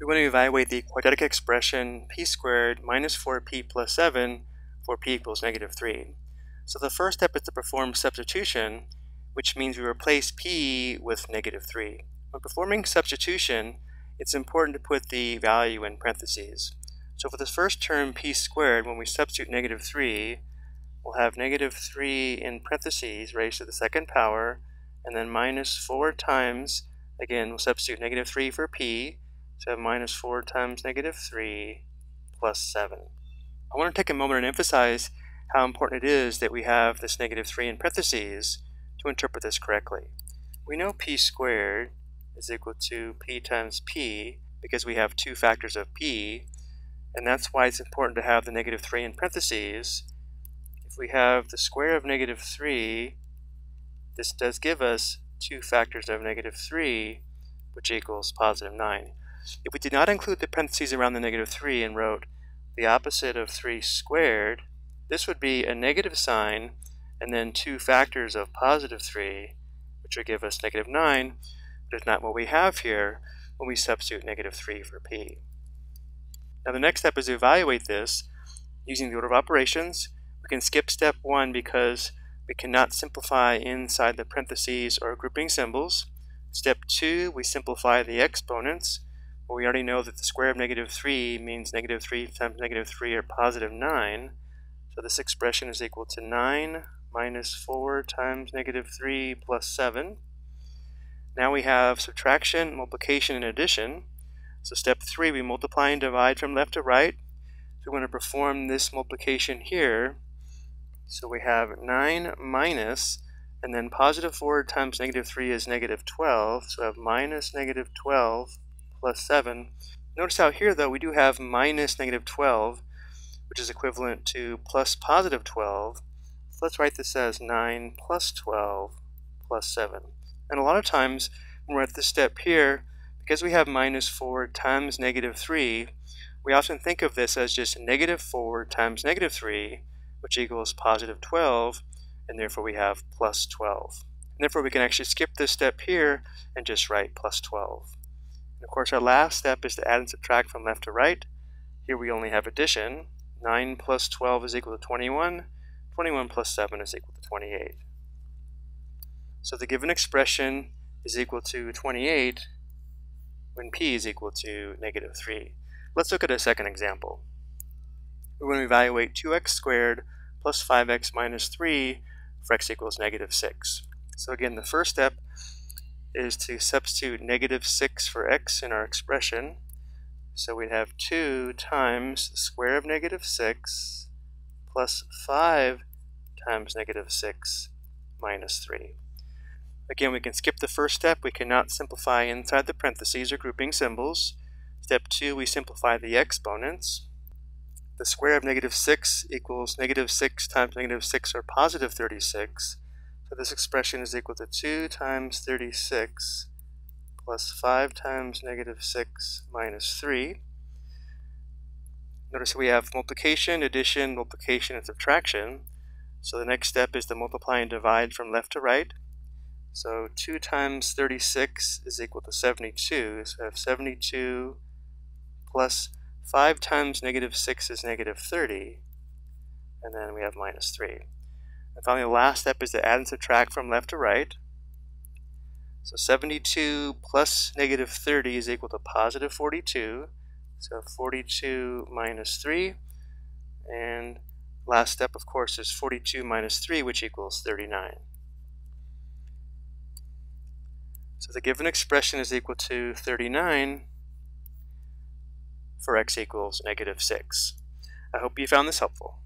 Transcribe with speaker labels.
Speaker 1: we want to evaluate the quadratic expression p squared minus 4p plus 7 for p equals negative 3. So the first step is to perform substitution, which means we replace p with negative 3. When performing substitution, it's important to put the value in parentheses. So for this first term, p squared, when we substitute negative 3, we'll have negative 3 in parentheses raised to the second power, and then minus 4 times, again, we'll substitute negative 3 for p, so minus 4 times negative 3 plus 7. I want to take a moment and emphasize how important it is that we have this negative 3 in parentheses to interpret this correctly. We know p squared is equal to p times p because we have two factors of p, and that's why it's important to have the negative 3 in parentheses. If we have the square of negative 3, this does give us two factors of negative 3, which equals positive 9. If we did not include the parentheses around the negative 3 and wrote the opposite of 3 squared, this would be a negative sign and then two factors of positive 3, which would give us negative 9, but it's not what we have here when we substitute negative 3 for p. Now the next step is to evaluate this using the order of operations. We can skip step 1 because we cannot simplify inside the parentheses or grouping symbols. Step 2, we simplify the exponents. Well, we already know that the square of negative 3 means negative 3 times negative 3 or positive 9. So this expression is equal to 9 minus 4 times negative 3 plus 7. Now we have subtraction, multiplication, and addition. So step 3, we multiply and divide from left to right. So we're going to perform this multiplication here. So we have 9 minus, and then positive 4 times negative 3 is negative 12. So we have minus negative 12 plus 7. Notice how here, though, we do have minus negative 12, which is equivalent to plus positive 12. So let's write this as 9 plus 12 plus 7. And a lot of times, when we're at this step here, because we have minus 4 times negative 3, we often think of this as just negative 4 times negative 3, which equals positive 12, and therefore we have plus 12. And therefore we can actually skip this step here and just write plus 12. And of course, our last step is to add and subtract from left to right. Here we only have addition. 9 plus 12 is equal to 21. 21 plus 7 is equal to 28. So the given expression is equal to 28 when p is equal to negative 3. Let's look at a second example. We're going to evaluate 2x squared plus 5x minus 3 for x equals negative 6. So again, the first step is to substitute negative 6 for x in our expression. So we'd have 2 times the square of negative 6 plus 5 times negative 6 minus 3. Again, we can skip the first step. We cannot simplify inside the parentheses or grouping symbols. Step 2, we simplify the exponents. The square of negative 6 equals negative 6 times negative 6 or positive 36. So this expression is equal to 2 times 36 plus 5 times negative 6 minus 3. Notice we have multiplication, addition, multiplication, and subtraction. So the next step is to multiply and divide from left to right. So 2 times 36 is equal to 72. So I have 72 plus 5 times negative 6 is negative 30. And then we have minus 3. And finally, the last step is to add and subtract from left to right. So 72 plus negative 30 is equal to positive 42. So 42 minus 3. And last step, of course, is 42 minus 3, which equals 39. So the given expression is equal to 39 for x equals negative 6. I hope you found this helpful.